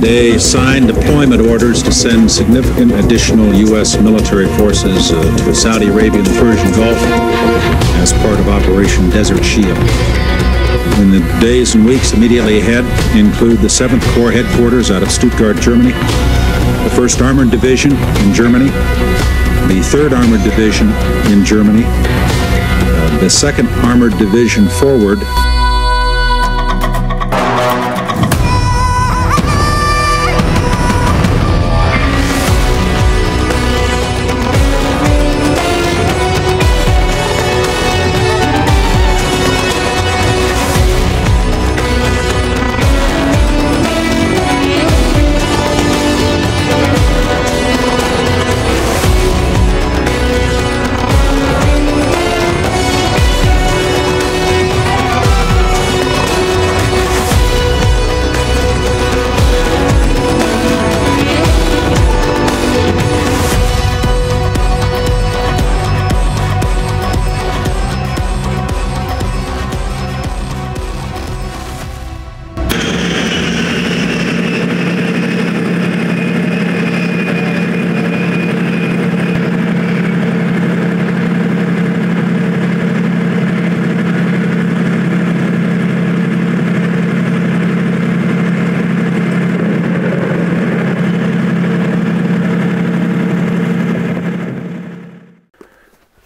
today signed deployment orders to send significant additional U.S. military forces uh, to Saudi Arabia and the Persian Gulf as part of Operation Desert Shield. In the days and weeks immediately ahead include the 7th Corps headquarters out of Stuttgart, Germany, the 1st Armored Division in Germany, the 3rd Armored Division in Germany, uh, the 2nd Armored Division forward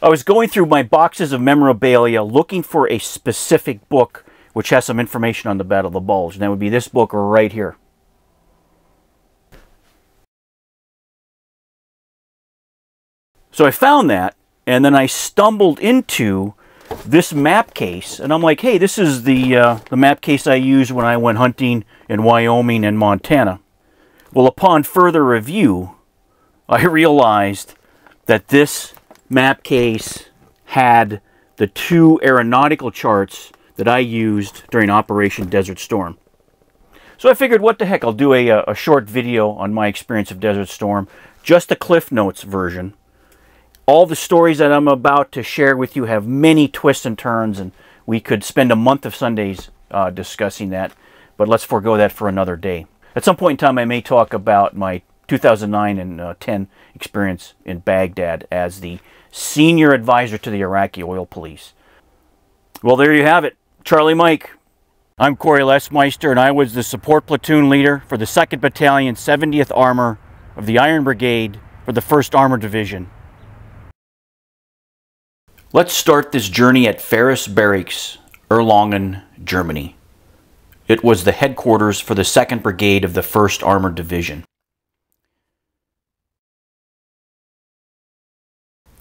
I was going through my boxes of memorabilia looking for a specific book which has some information on the Battle of the Bulge. And that would be this book right here. So I found that, and then I stumbled into this map case, and I'm like, hey, this is the, uh, the map case I used when I went hunting in Wyoming and Montana. Well, upon further review, I realized that this map case had the two aeronautical charts that I used during Operation Desert Storm. So I figured, what the heck, I'll do a, a short video on my experience of Desert Storm, just a Cliff Notes version. All the stories that I'm about to share with you have many twists and turns, and we could spend a month of Sundays uh, discussing that, but let's forego that for another day. At some point in time, I may talk about my 2009 and uh, 10 experience in Baghdad as the senior advisor to the Iraqi oil police. Well, there you have it. Charlie Mike. I'm Cory Lesmeister, and I was the support platoon leader for the 2nd Battalion, 70th Armor of the Iron Brigade for the 1st Armored Division. Let's start this journey at Ferris Barracks, Erlangen, Germany. It was the headquarters for the 2nd Brigade of the 1st Armored Division.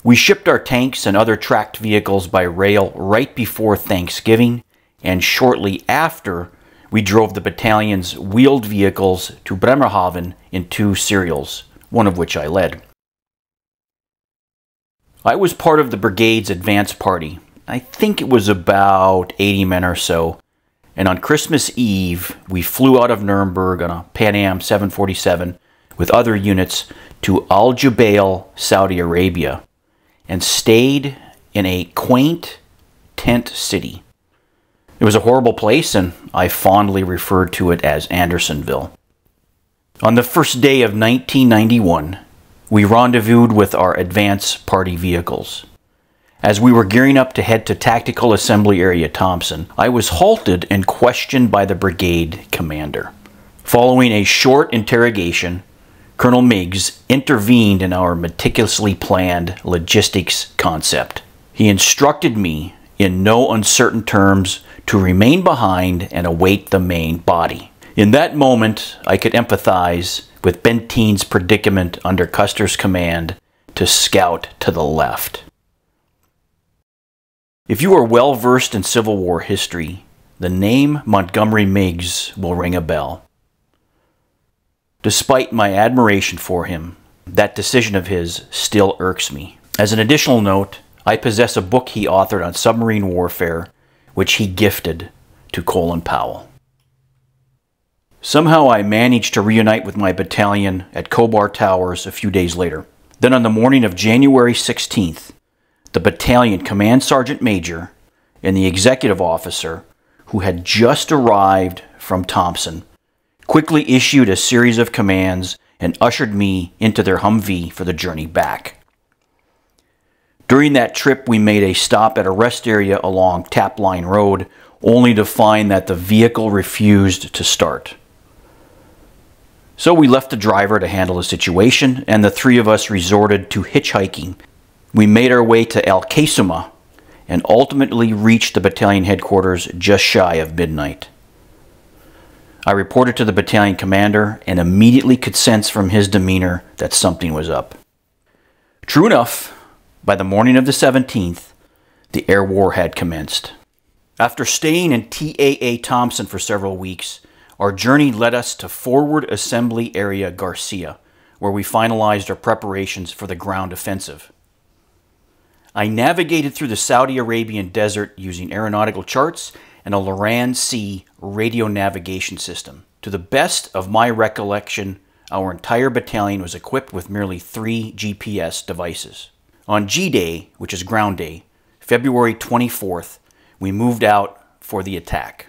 We shipped our tanks and other tracked vehicles by rail right before Thanksgiving, and shortly after, we drove the battalion's wheeled vehicles to Bremerhaven in two serials, one of which I led. I was part of the brigade's advance party. I think it was about 80 men or so. And on Christmas Eve, we flew out of Nuremberg on a Pan Am 747 with other units to Al Jubail, Saudi Arabia and stayed in a quaint tent city. It was a horrible place, and I fondly referred to it as Andersonville. On the first day of 1991, we rendezvoused with our advance party vehicles. As we were gearing up to head to Tactical Assembly Area Thompson, I was halted and questioned by the brigade commander. Following a short interrogation, Colonel Meigs intervened in our meticulously planned logistics concept. He instructed me in no uncertain terms to remain behind and await the main body. In that moment, I could empathize with Benteen's predicament under Custer's command to scout to the left. If you are well versed in Civil War history, the name Montgomery Meigs will ring a bell. Despite my admiration for him, that decision of his still irks me. As an additional note, I possess a book he authored on submarine warfare, which he gifted to Colin Powell. Somehow I managed to reunite with my battalion at Khobar Towers a few days later. Then on the morning of January 16th, the battalion command sergeant major and the executive officer, who had just arrived from Thompson, quickly issued a series of commands and ushered me into their Humvee for the journey back. During that trip, we made a stop at a rest area along Tapline Road, only to find that the vehicle refused to start. So we left the driver to handle the situation, and the three of us resorted to hitchhiking. We made our way to Al Qaysumah and ultimately reached the battalion headquarters just shy of midnight. I reported to the battalion commander and immediately could sense from his demeanor that something was up. True enough, by the morning of the 17th, the air war had commenced. After staying in TAA Thompson for several weeks, our journey led us to Forward Assembly Area Garcia, where we finalized our preparations for the ground offensive. I navigated through the Saudi Arabian desert using aeronautical charts and a Loran C radio navigation system. To the best of my recollection, our entire battalion was equipped with merely three GPS devices. On G Day, which is ground day, February 24th, we moved out for the attack.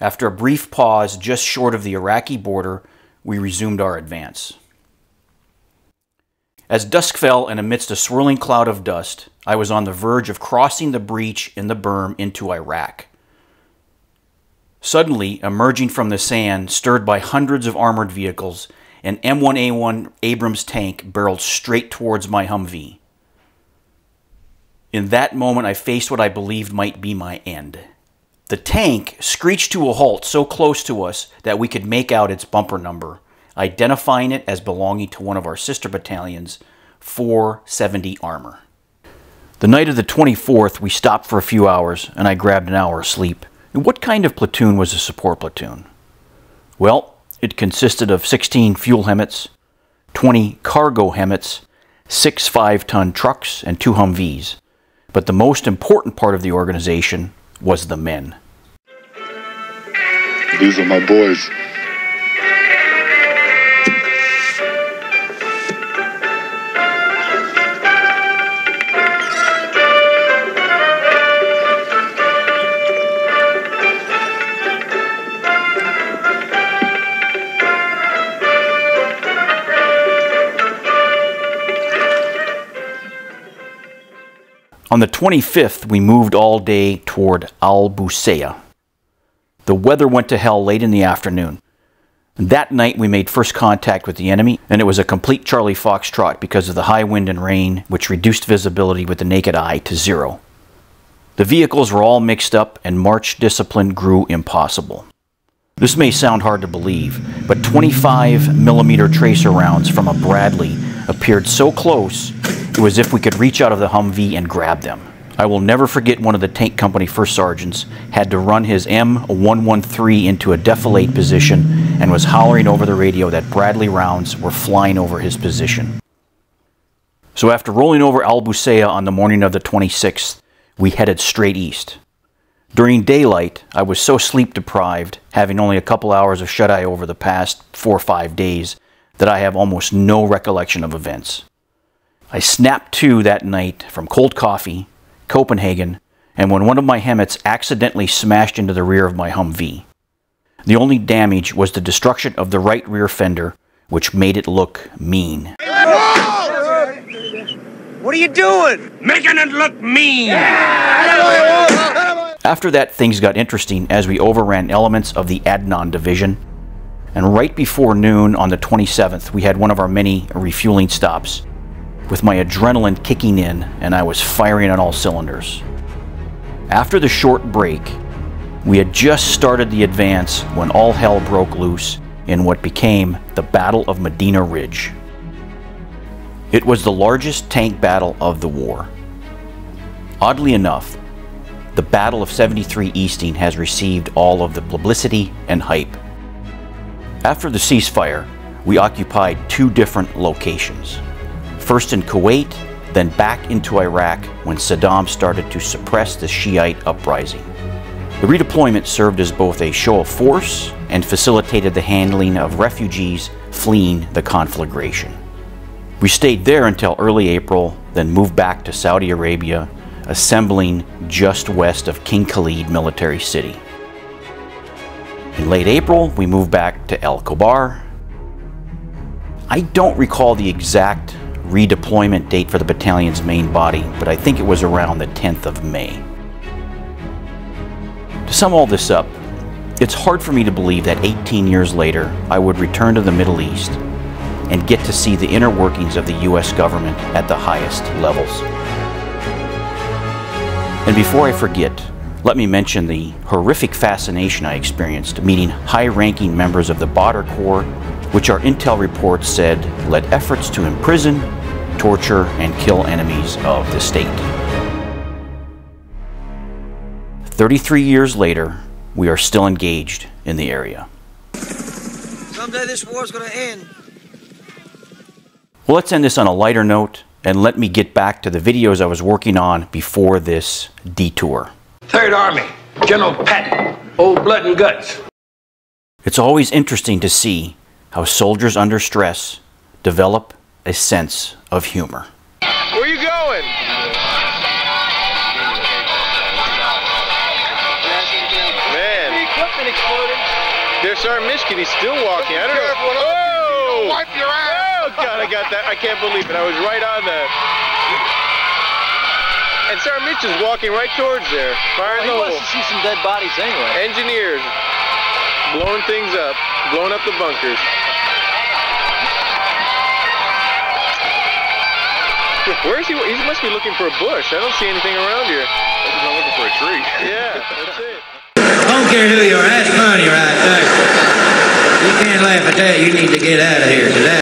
After a brief pause just short of the Iraqi border, we resumed our advance. As dusk fell and amidst a swirling cloud of dust, I was on the verge of crossing the breach in the berm into Iraq. Suddenly, emerging from the sand, stirred by hundreds of armored vehicles, an M1A1 Abrams tank barreled straight towards my Humvee. In that moment, I faced what I believed might be my end. The tank screeched to a halt so close to us that we could make out its bumper number identifying it as belonging to one of our sister battalions, 470 Armor. The night of the 24th, we stopped for a few hours and I grabbed an hour of sleep. What kind of platoon was a support platoon? Well, it consisted of 16 fuel HEMTTs, 20 cargo HEMTTs, six 5 ton trucks, and two Humvees. But the most important part of the organization was the men. These are my boys. On the 25th, we moved all day toward Al Busayyah. The weather went to hell late in the afternoon. That night, we made first contact with the enemy, and it was a complete Charlie Fox trot because of the high wind and rain, which reduced visibility with the naked eye to zero. The vehicles were all mixed up, and march discipline grew impossible. This may sound hard to believe, but 25 millimeter tracer rounds from a Bradley appeared so close it was as if we could reach out of the Humvee and grab them. I will never forget one of the tank company first sergeants had to run his M113 into a defilade position and was hollering over the radio that Bradley rounds were flying over his position. So after rolling over Al Busayyah on the morning of the 26th, we headed straight east. During daylight, I was so sleep deprived, having only a couple hours of shut eye over the past four or five days, that I have almost no recollection of events. I snapped to that night from cold coffee, Copenhagen, and when one of my HEMTTs accidentally smashed into the rear of my Humvee. The only damage was the destruction of the right rear fender, which made it look mean. What are you doing? Making it look mean! After that, things got interesting as we overran elements of the Adnan Division. And right before noon on the 27th, we had one of our many refueling stops with my adrenaline kicking in and I was firing on all cylinders. After the short break, we had just started the advance when all hell broke loose in what became the Battle of Medina Ridge. It was the largest tank battle of the war. Oddly enough, the Battle of 73 Easting has received all of the publicity and hype. After the ceasefire, we occupied two different locations first in Kuwait, then back into Iraq when Saddam started to suppress the Shiite uprising. The redeployment served as both a show of force and facilitated the handling of refugees fleeing the conflagration. We stayed there until early April, then moved back to Saudi Arabia, assembling just west of King Khalid Military City. In late April, we moved back to El Khobar. I don't recall the exact redeployment date for the battalion's main body, but I think it was around the 10th of May. To sum all this up, it's hard for me to believe that 18 years later I would return to the Middle East and get to see the inner workings of the US government at the highest levels. And before I forget, let me mention the horrific fascination I experienced meeting high-ranking members of the Badr Corps, which our intel reports said led efforts to imprison, torture, and kill enemies of the state. 33 years later, we are still engaged in the area. Someday this war's gonna end. Well, let's end this on a lighter note and let me get back to the videos I was working on before this detour. Third Army, General Patton, old blood and guts. It's always interesting to see how soldiers under stress develop a sense of humor. Where are you going? Man. The equipment exploded. There's Sergeant Mishkin. He's still walking. I don't know. Oh! Wipe your ass. Oh, God, I got that. I can't believe it. I was right on that. And Sergeant Mitch is walking right towards there. Firing He the wants to see some dead bodies anyway. Engineers blowing things up, blowing up the bunkers. Where's he? He must be looking for a bush. I don't see anything around here. He's not looking for a tree. Yeah, that's it. I don't care who you are. That's funny right there. You can't laugh at that. You need to get out of here today.